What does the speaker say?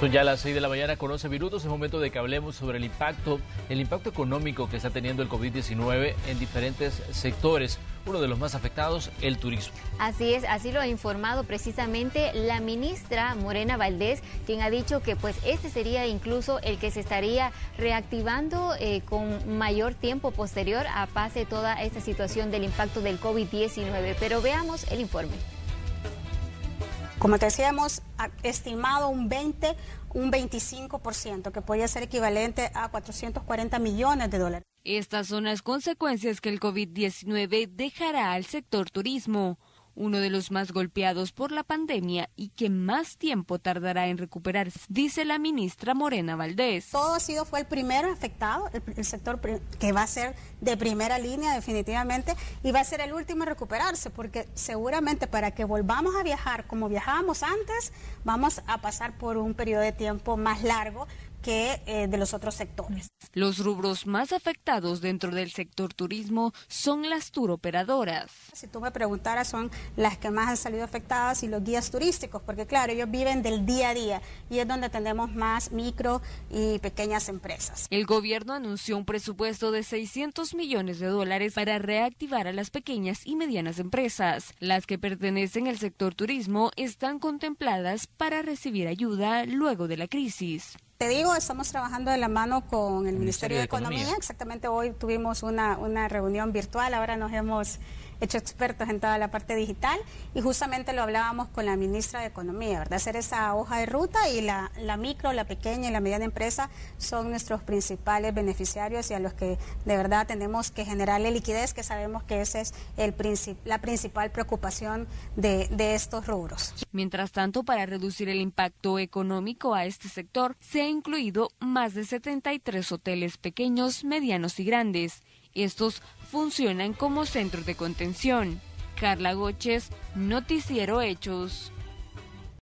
Son ya las 6 de la mañana con 11 minutos. Es momento de que hablemos sobre el impacto, el impacto económico que está teniendo el COVID-19 en diferentes sectores. Uno de los más afectados, el turismo. Así es, así lo ha informado precisamente la ministra Morena Valdés, quien ha dicho que pues este sería incluso el que se estaría reactivando eh, con mayor tiempo posterior a pase toda esta situación del impacto del COVID-19. Pero veamos el informe. Como te decía, hemos estimado un 20, un 25%, que podría ser equivalente a 440 millones de dólares. Estas son las consecuencias que el COVID-19 dejará al sector turismo uno de los más golpeados por la pandemia y que más tiempo tardará en recuperarse, dice la ministra Morena Valdés. Todo ha sido, fue el primero afectado, el, sector que va a ser de primera línea definitivamente y va a ser el último en recuperarse, porque seguramente para que volvamos a viajar como viajábamos antes, vamos a pasar por un periodo de tiempo más largo, que eh, de los otros sectores. Los rubros más afectados dentro del sector turismo son las turoperadoras. Si tú me preguntaras, son las que más han salido afectadas y los guías turísticos, porque claro, ellos viven del día a día y es donde tenemos más micro y pequeñas empresas. El gobierno anunció un presupuesto de 600 millones de dólares para reactivar a las pequeñas y medianas empresas. Las que pertenecen al sector turismo están contempladas para recibir ayuda luego de la crisis. Te digo, estamos trabajando de la mano con el Ministerio, de, Economía. Exactamente hoy tuvimos una, una reunión virtual, ahora nos hemos hecho expertos en toda la parte digital y justamente lo hablábamos con la ministra de Economía, ¿verdad? Hacer esa hoja de ruta y la, la micro, la pequeña y la mediana empresa son nuestros principales beneficiarios y a los que de verdad tenemos que generarle liquidez, que sabemos que esa es el la principal preocupación de, de estos rubros. Mientras tanto, para reducir el impacto económico a este sector, se ha incluido más de 73 hoteles pequeños, medianos y grandes. Estos funcionan como centros de contención. Carla Goches, Noticiero Hechos.